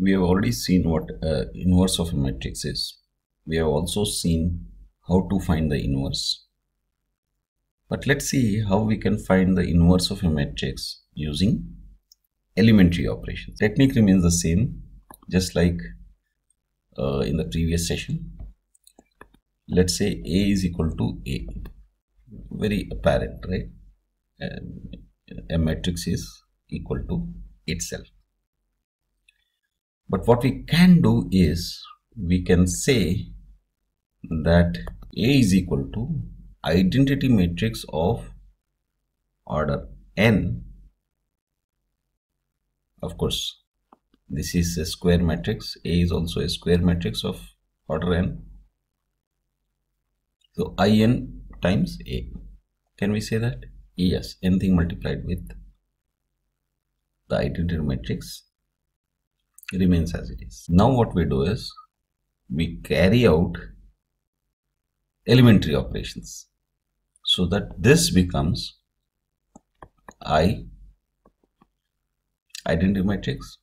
we have already seen what uh, inverse of a matrix is. We have also seen how to find the inverse. But let's see how we can find the inverse of a matrix using elementary operations. Technique remains the same, just like uh, in the previous session. Let's say A is equal to A. Very apparent, right? a matrix is equal to itself. But what we can do is we can say that A is equal to identity matrix of order n. Of course, this is a square matrix. A is also a square matrix of order n. So in times A. Can we say that? Yes, anything multiplied with the identity matrix remains as it is. Now what we do is we carry out elementary operations so that this becomes I identity matrix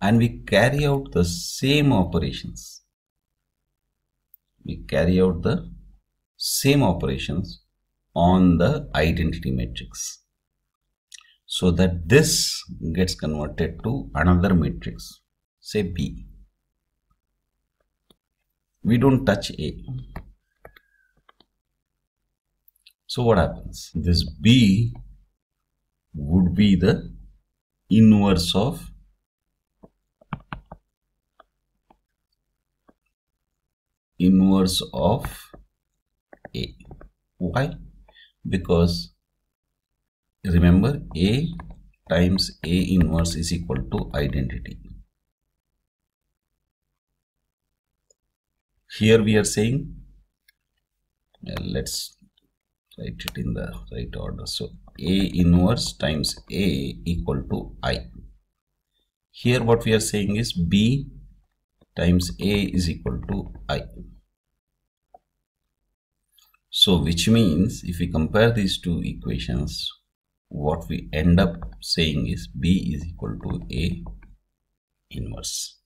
and we carry out the same operations we carry out the same operations on the identity matrix so that this gets converted to another matrix say B. We don't touch A. So what happens? This B would be the inverse of inverse of A. Why? Because remember A times A inverse is equal to identity. Here we are saying, well, let's write it in the right order. So A inverse times A equal to I. Here what we are saying is B times A is equal to I. So which means if we compare these two equations, what we end up saying is B is equal to A inverse.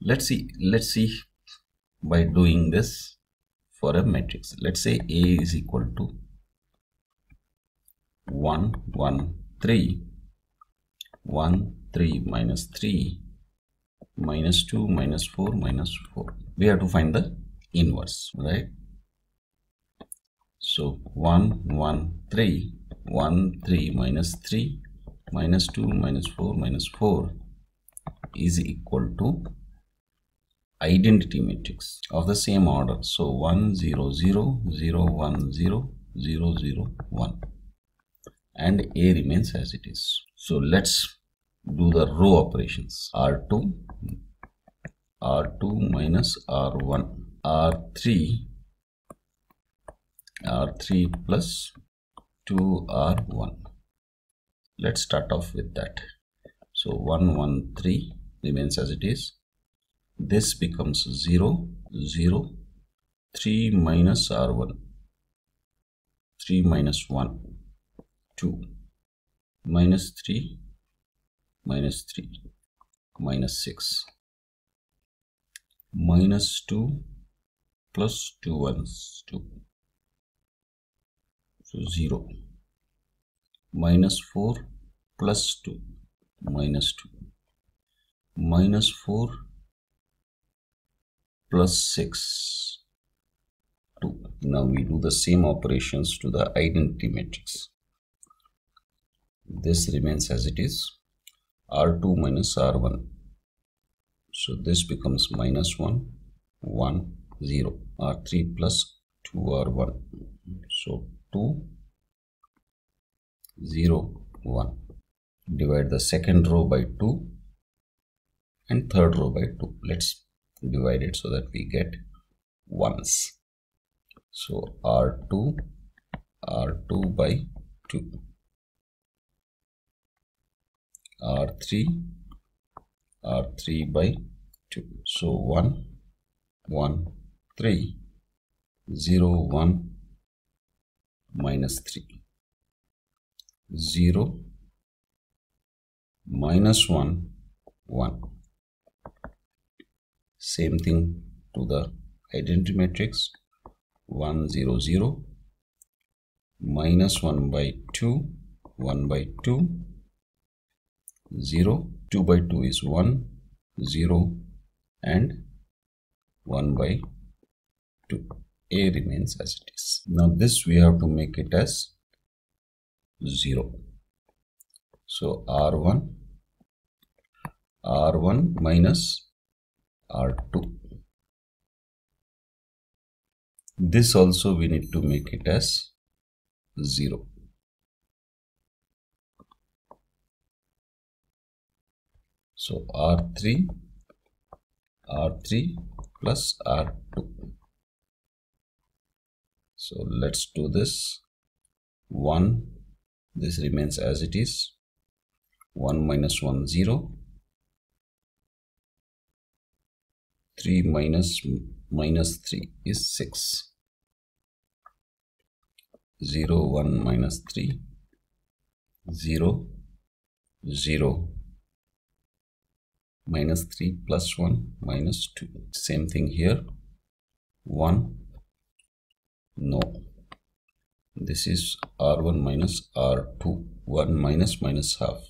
Let's see, let's see by doing this for a matrix. Let's say A is equal to 1, 1, 3, 1, 3 minus 3 minus 2 minus 4 minus 4. We have to find the inverse, right? So 1, 1, 3, 1, 3 minus 3 minus 2 minus 4 minus 4 is equal to identity matrix of the same order. So 1, 0, 0, 0, 1, 0, 0, 0, 1 and A remains as it is. So let's do the row operations. R2, R2 minus R1, R3 r3 plus 2r1 let's start off with that. So 113 remains as it is. This becomes 0 0 3 minus r1 3 minus 1 2 minus 3 minus 3 minus 6 minus 2 plus 2 ones 2 so 0 minus 4 plus 2 minus 2 minus 4 plus 6 2 now we do the same operations to the identity matrix. This remains as it is. R2 minus r1 so this becomes minus 1 1 0 r3 plus 2 r1 so 2 0 1 divide the second row by 2 and third row by 2 let's divide it so that we get ones. So r2 r2 by 2 r3 r3 by 2 so 1 1 3 0 1 minus 3 0 minus 1 1 same thing to the identity matrix. 1 0 0 minus 1 by 2 1 by 2 0 2 by 2 is 1 0 and 1 by 2 a remains as it is. Now this we have to make it as 0 so r1 r1 minus r2 this also we need to make it as 0 so r3 r3 plus r2 so let's do this. 1 this remains as it is. 1 minus 1 0 3 minus minus 3 is 6 0 1 minus 3 0 0 minus 3 plus 1 minus 2 same thing here. 1 no. This is r1 minus r2 1 minus minus half.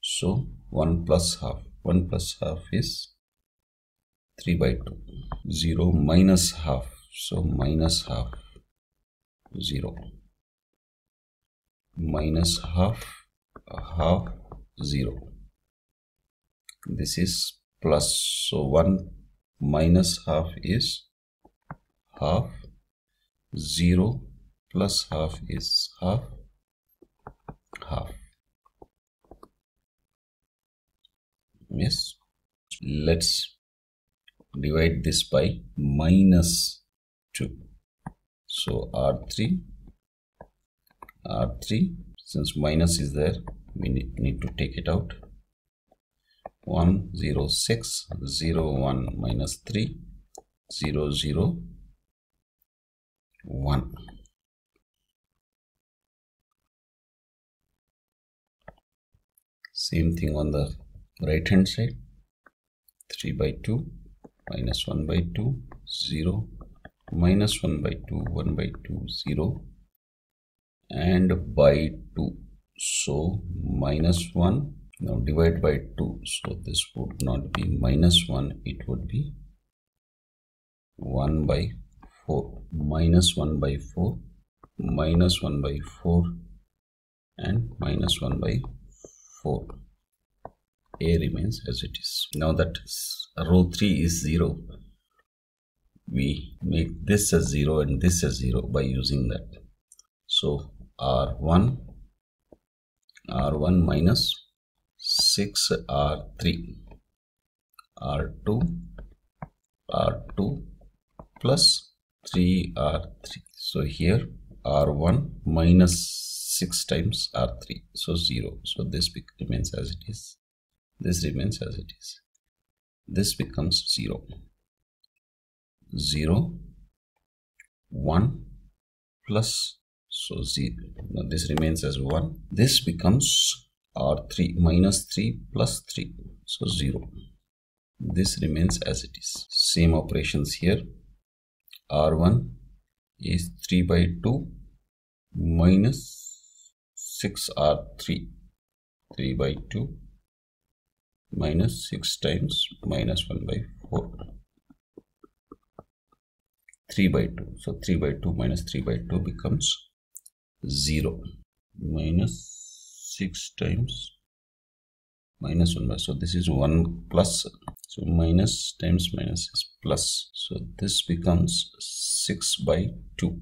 So 1 plus half. 1 plus half is 3 by 2 0 minus half. So minus half 0 minus half half 0 this is plus. So 1 minus half is half 0 plus half is half half. Yes let's divide this by minus 2 so r3 r3 since minus is there we need to take it out. 1 0 6 0 1 minus 3 0 0 1 same thing on the right hand side. 3 by 2 minus 1 by 2 0 minus 1 by 2 1 by 2 0 and by 2 so minus 1 now divide by 2 so this would not be minus 1 it would be 1 by 4 minus 1 by 4 minus 1 by 4 and minus 1 by 4 a remains as it is. Now that row 3 is 0 we make this as 0 and this as 0 by using that. So r1 r1 minus 6 r3 r2 r2 plus 3 r3 so here r1 minus 6 times r3 so 0 so this remains as it is. This remains as it is. This becomes 0 0 1 plus so 0 now this remains as 1 this becomes r3 minus 3 plus 3 so 0 this remains as it is. Same operations here r1 is 3 by 2 minus 6 r3 3 by 2 minus 6 times minus 1 by 4 3 by 2 so 3 by 2 minus 3 by 2 becomes 0 minus 6 times minus 1 by so this is 1 plus so minus times minus is plus. So this becomes 6 by 2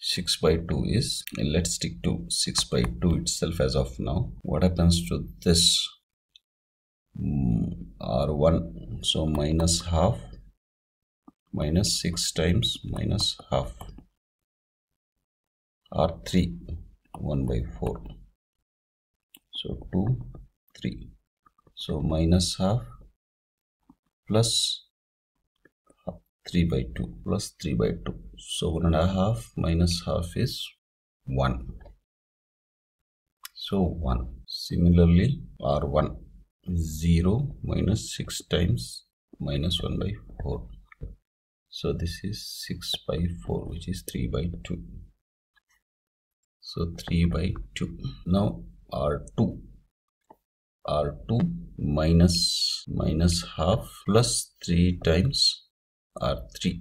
6 by 2 is let's stick to 6 by 2 itself as of now. What happens to this mm, r1 so minus half minus 6 times minus half. R3 1 by 4 so 2 3 so minus half plus 3 by 2 plus 3 by 2 so 1 and a half minus half is 1 So 1. Similarly R1 0 minus 6 times minus 1 by 4. So this is 6 by 4 which is 3 by 2. So 3 by 2. Now R2 R2 minus minus half plus 3 times R3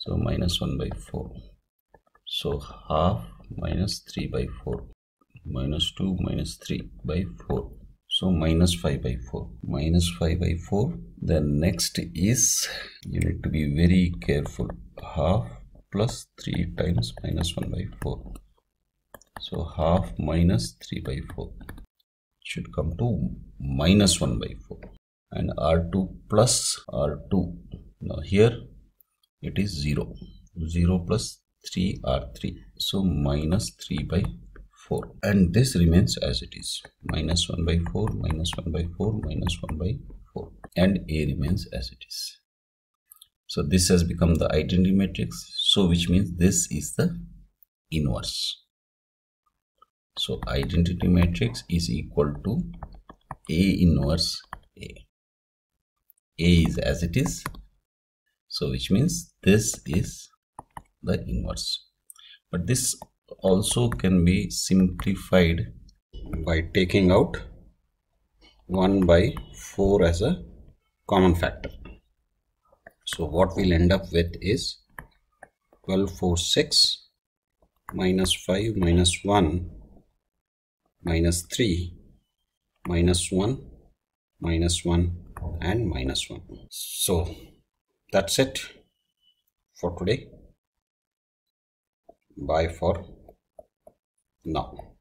so minus 1 by 4 so half minus 3 by 4 minus 2 minus 3 by 4 so minus 5 by 4 minus 5 by 4 the next is you need to be very careful. Half plus 3 times minus 1 by 4 so half minus 3 by 4 should come to minus 1 by 4 and r2 plus r2 now here it is 0 0 plus 3 r3 so minus 3 by 4 and this remains as it is. Minus 1 by 4 minus 1 by 4 minus 1 by 4 and a remains as it is. So this has become the identity matrix. So which means this is the inverse so identity matrix is equal to A inverse A. A is as it is. So which means this is the inverse. But this also can be simplified by taking out 1 by 4 as a common factor. So what we'll end up with is 12, 4, 6 minus 5 minus 1 minus 3 minus 1 minus 1 and minus 1 so that's it for today. Bye for now